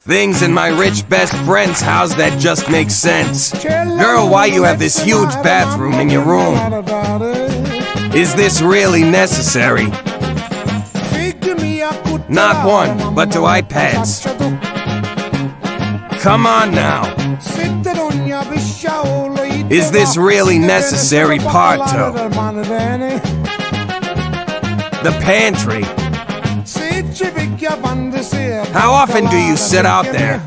Things in my rich best friend's house that just make sense. Girl, why you have this huge bathroom in your room? Is this really necessary? Not one, but two iPads. Come on now. Is this really necessary, Parto? The pantry. How often do you sit out there?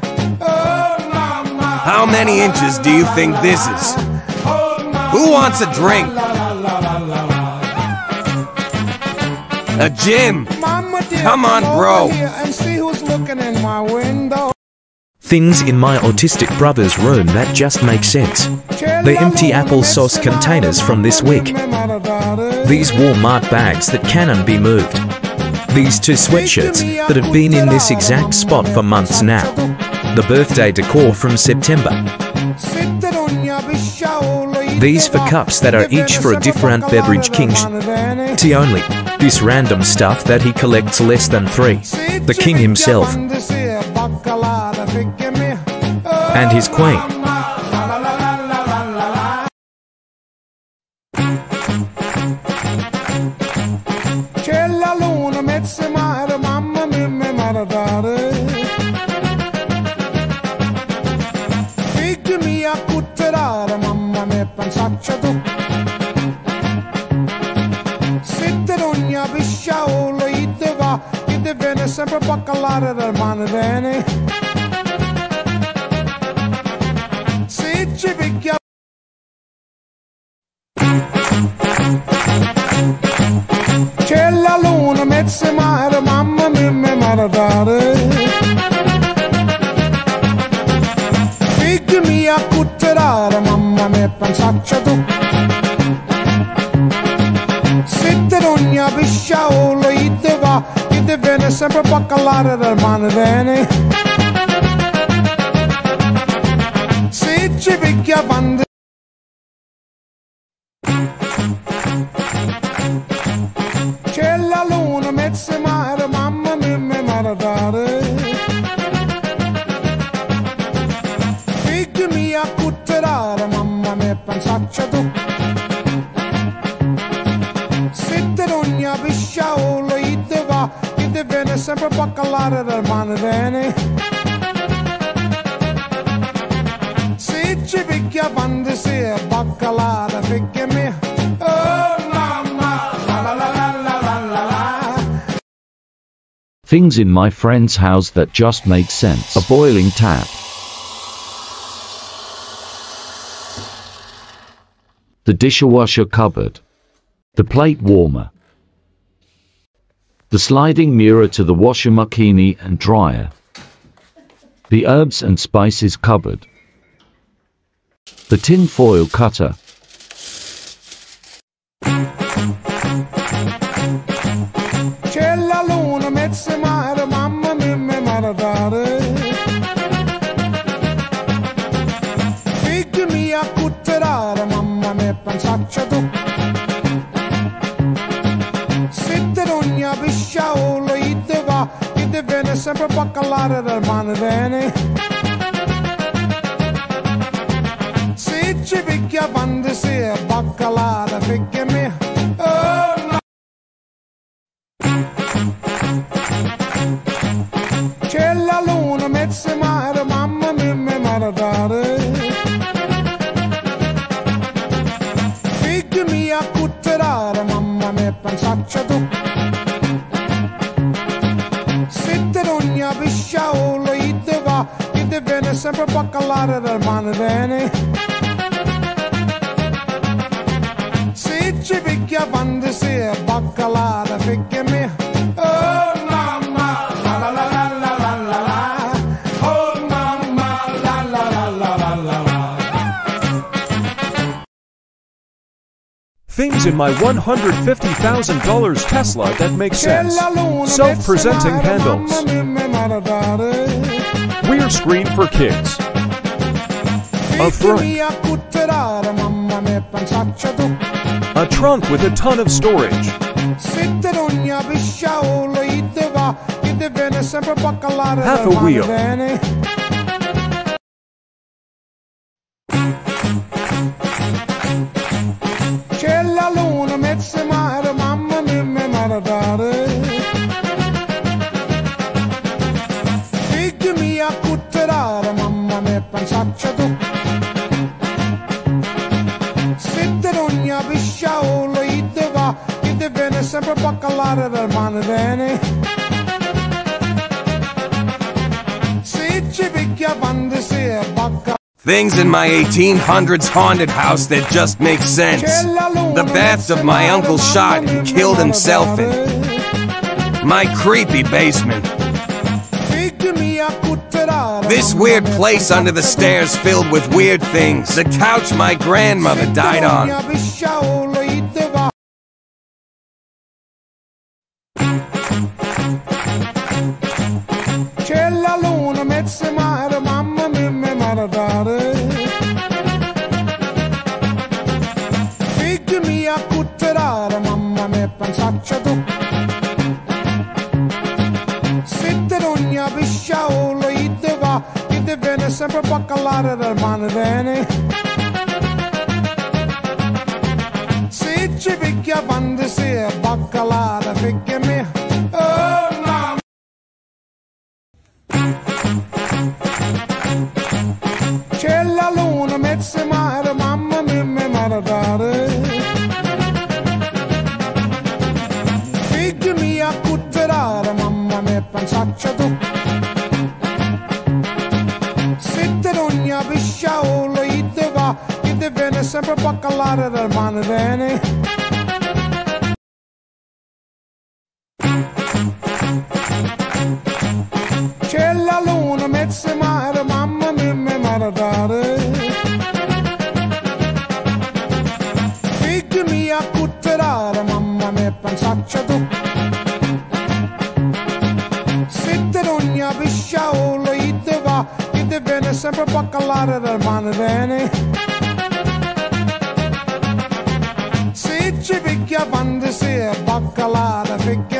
How many inches do you think this is? Who wants a drink? A gym? Come on, bro. Things in my autistic brother's room that just make sense. The empty applesauce containers from this week. These Walmart bags that cannot be moved. These two sweatshirts that have been in this exact spot for months now. The birthday decor from September. These for cups that are each for a different beverage king. Tea only. This random stuff that he collects less than three. The king himself. And his queen. Viene sempre a bacalare del mane bene. Se ci C'è la luna, mezzo mare, mamma mia, mi maradare. Figli mia, cutterare, mamma mia, pensaccia tu. Io te viene sempre bacalare mane bene. Se ci picchia quando C'è la luna, mezzo mare, mamma mia, mi maradare. Figli mia, cutterare, mamma mia, pensaccia tu. Se te non ne pisciaolo, calar el hermano Si Things in my friend's house that just make sense. A boiling tap. The dishwasher cupboard. The plate warmer. The sliding mirror to the washer machine and dryer. The herbs and spices cupboard. The tin foil cutter. sempre bacalhada da Manaveni. Se ci picchia quando si è bacalhada, ficcami. things in my $150,000 Tesla that make sense. Self-presenting handles. rear screen for kids. A front. A trunk with a ton of storage. Half a wheel. Luna, mezzo mamma mia, mi maradare. Figli mia, cutterare, mamma mia, pensaccia tu. Sitte ogni pisciaolo, ide va, ide viene sempre baccalare del mane bene. Se ci picchia quando si è bacca. Things in my 1800s haunted house that just make sense. The bath of my uncle shot and killed himself in. My creepy basement. This weird place under the stairs filled with weird things. The couch my grandmother died on. sempre pra calar era mano Danny. C'è la luna, mezzo mare, mamma mia, mi maradare. Figli mia, cutterare, mamma mia, pensaccia tu. Sitte ogni pisciaolo, ide va, ide viene sempre baccalare del mane bene. Se ci picchia quando baccalare, figli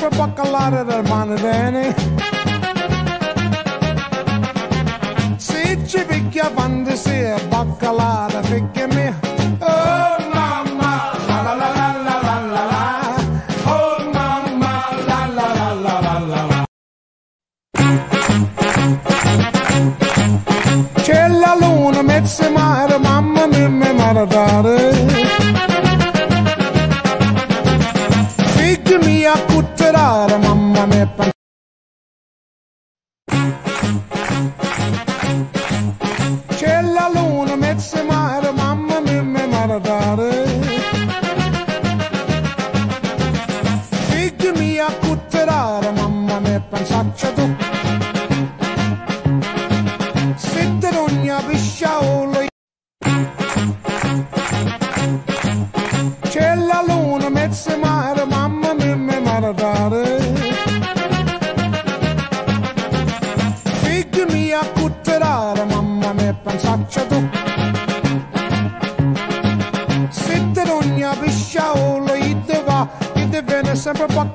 viene sempre baccalare del mane bene. Se ci picchia quando si è baccalare, figli mia, oh mamma, la la la la la la la la, oh mamma, la la la la la la la. C'è la mamma mia.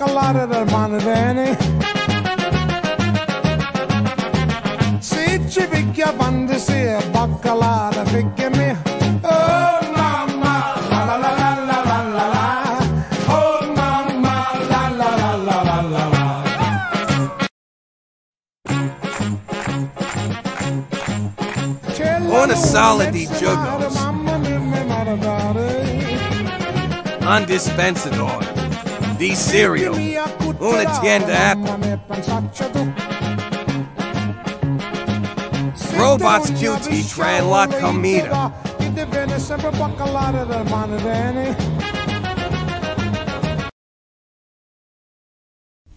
Baccalare del mane bene. Se ci picchia quando si è baccalare, figli mia, oh mamma, la la la la la la la la, oh mamma, la la la la la la la. C'è la solid di mezzo jugos. Mare, mamma mia, mi maradare. Undispensador. The cereal. Una tienda apple. Robots QT trae la comida.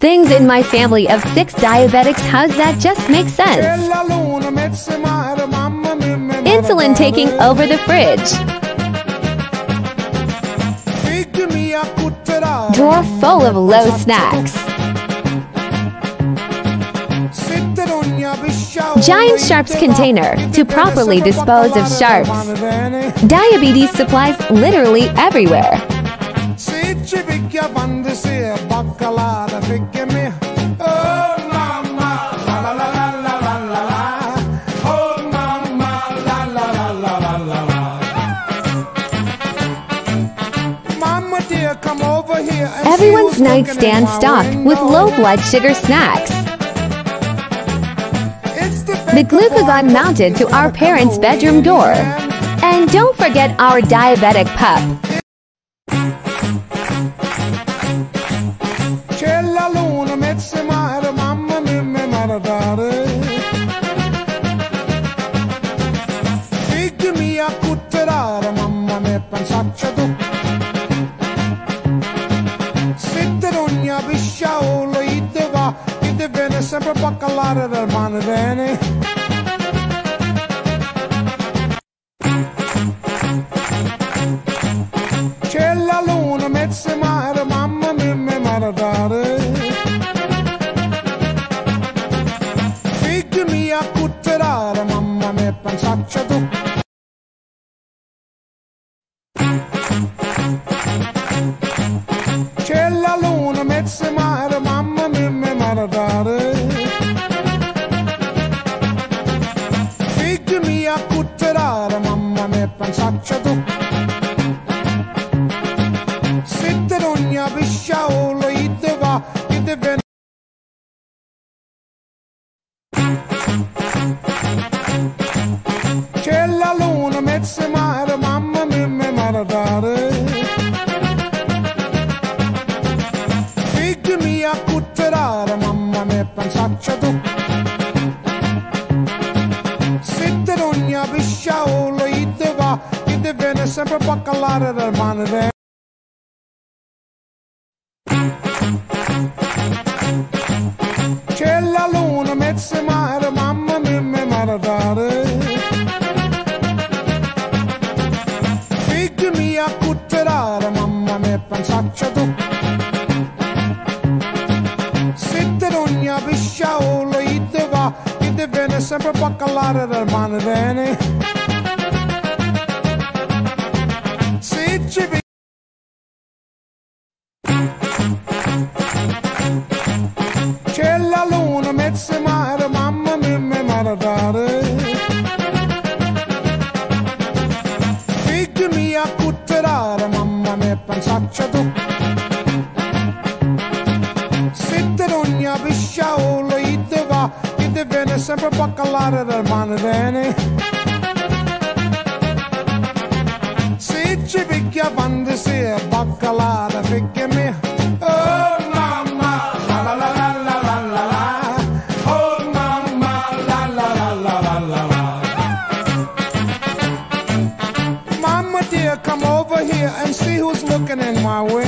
Things in my family of six diabetics, how's that just make sense? insulin taking over the fridge. Drawer full of low snacks. Giant sharps container to properly dispose of sharps. Diabetes supplies literally everywhere. Everyone's who's looking in nightstand stocked with low blood sugar snacks. The The glucagon mounted to our parents' bedroom door. And don't forget our diabetic pup. chocolate del Manzini C'è la luna, mezza mare, mamma mia, mi maradare. Figli mia, cutterare, mamma mia, pensaccia tu. Sitte ogni pisciaolo, ide va, ide viene sempre baccalare del lot of the money, Danny. Sempre a baccalare del mano bene. Se. Oh, mamma, la la la la la la la. Oh, mamma, la la la la la la la. Dear, come over here and see who's looking in my window.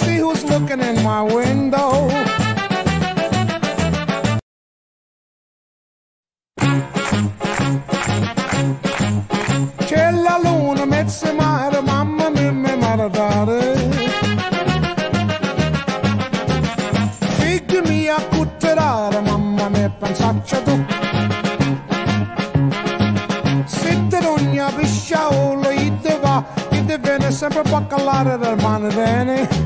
see who's looking in my window. C'è la luna, mezza mare, mamma mia, mi maradare. Figli mia, cutterare, mamma mia, pensaccia tu. Sitte ogni pisciaolo, ide va, ide viene sempre baccalare del mano bene.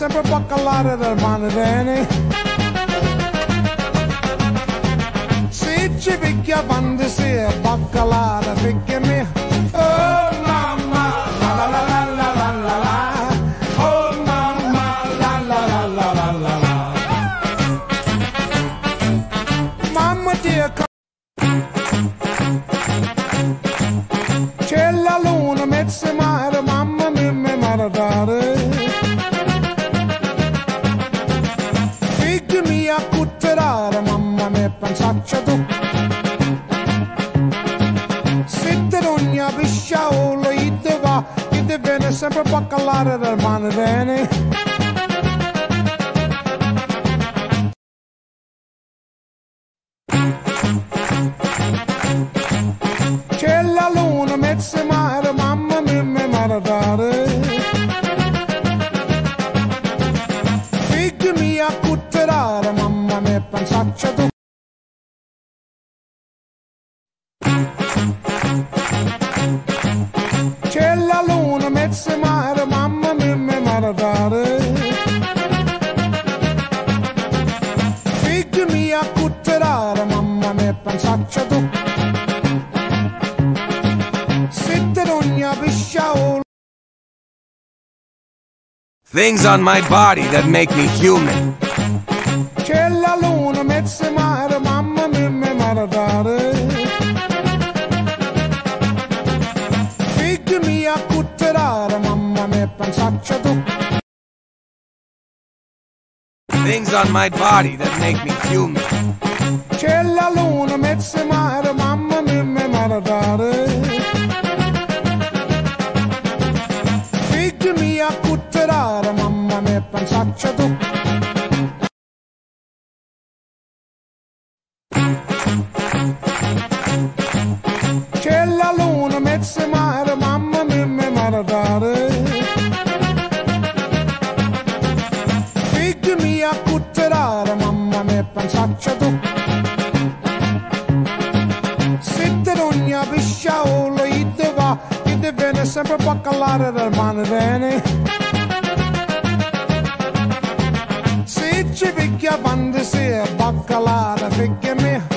sempre bacalhada da hermana Dani. Se tiver que avançar, bacalhada, fique-me. siempre pa' calar el hermano Danny. Things on my body that make me human. things on my body that make me human. C'è la luna mezzo mare, mamma mia, mi maradare. Figli mia cutterare, mamma mia, pensaccia tu. C'è la luna mezzo mare. sempre bacalhada da hermana Dani. Se te vi que a banda se é bacalhada, fique me